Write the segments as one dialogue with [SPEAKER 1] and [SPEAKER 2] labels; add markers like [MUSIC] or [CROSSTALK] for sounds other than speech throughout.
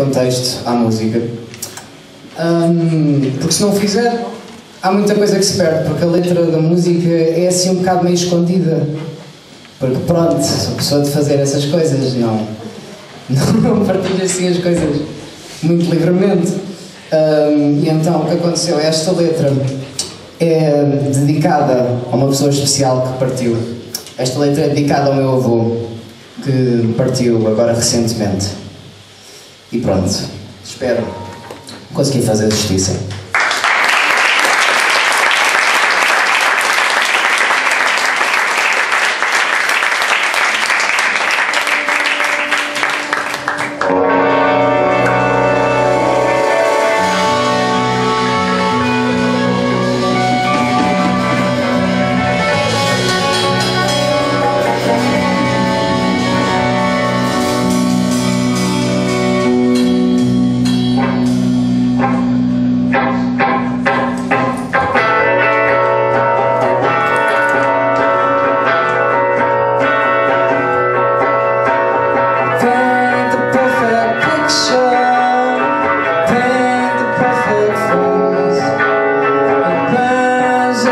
[SPEAKER 1] contexto à música. Um, porque se não fizer, há muita coisa que se perde, porque a letra da música é assim um bocado meio escondida. Porque pronto, sou pessoa de fazer essas coisas, não, [LAUGHS] não partilho assim as coisas muito livremente. Um, e então o que aconteceu? Esta letra é dedicada a uma pessoa especial que partiu. Esta letra é dedicada ao meu avô, que partiu agora recentemente. E pronto, espero conseguir fazer justiça.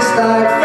[SPEAKER 1] just like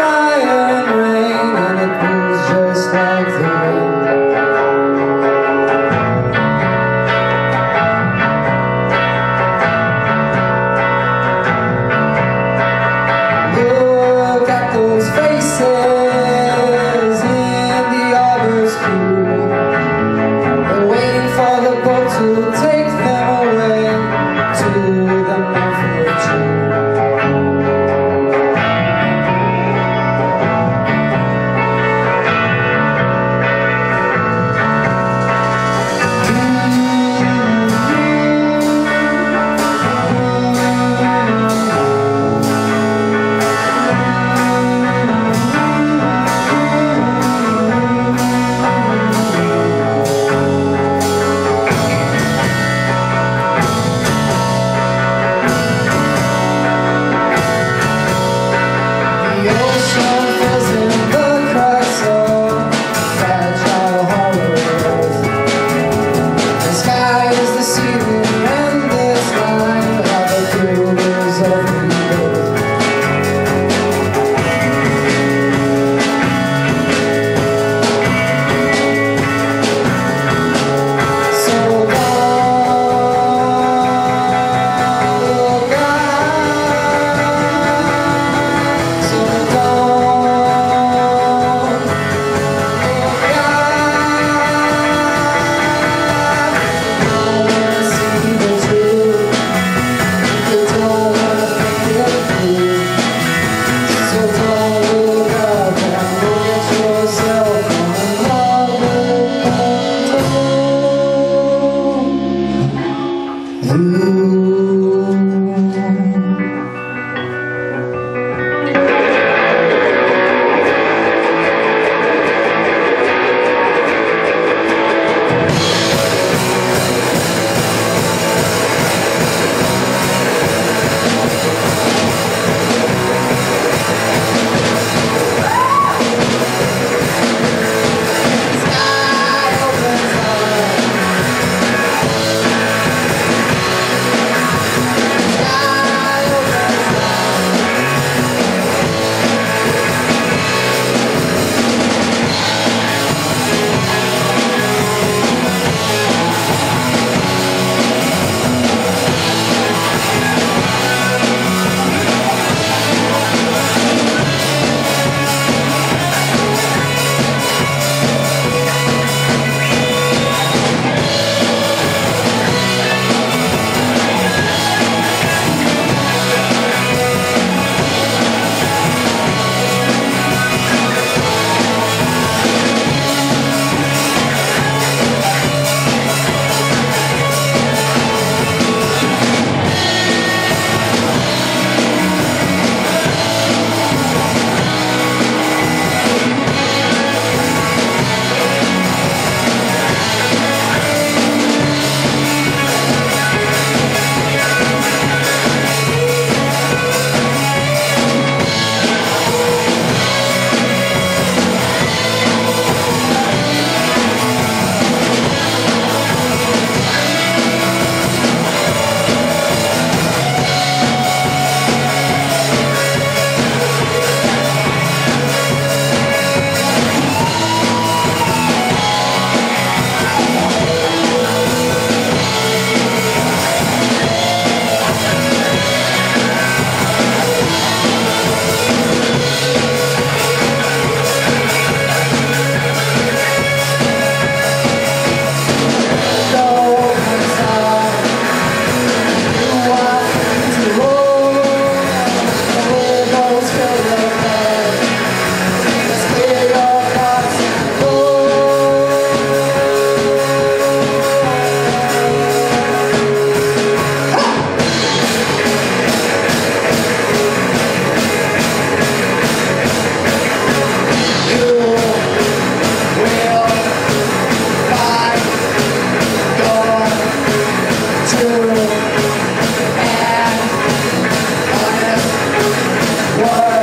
[SPEAKER 1] What?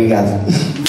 [SPEAKER 1] Obrigado.